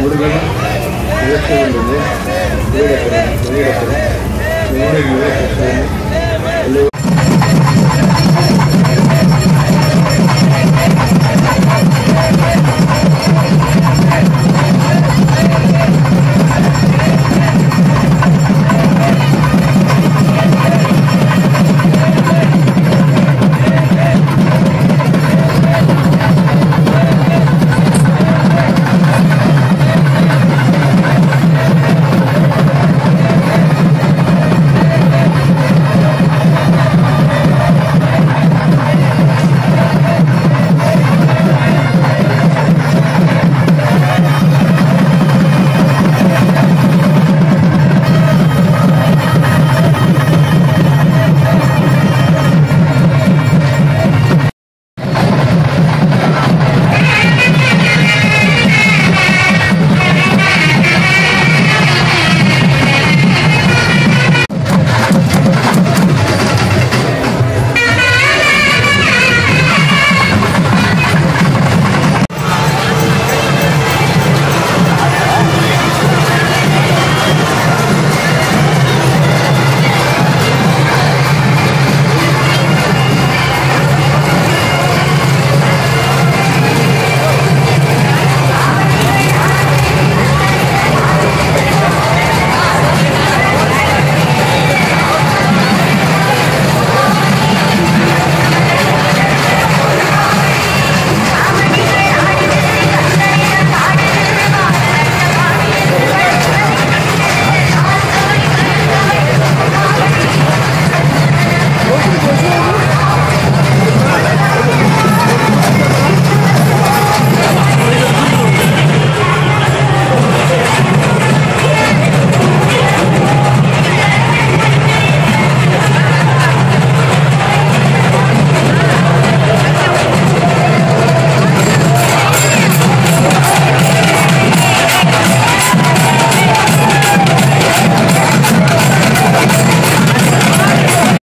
முருகனும் இலக்கியம் வெளியிடப்படும் வெளியிடப்படும்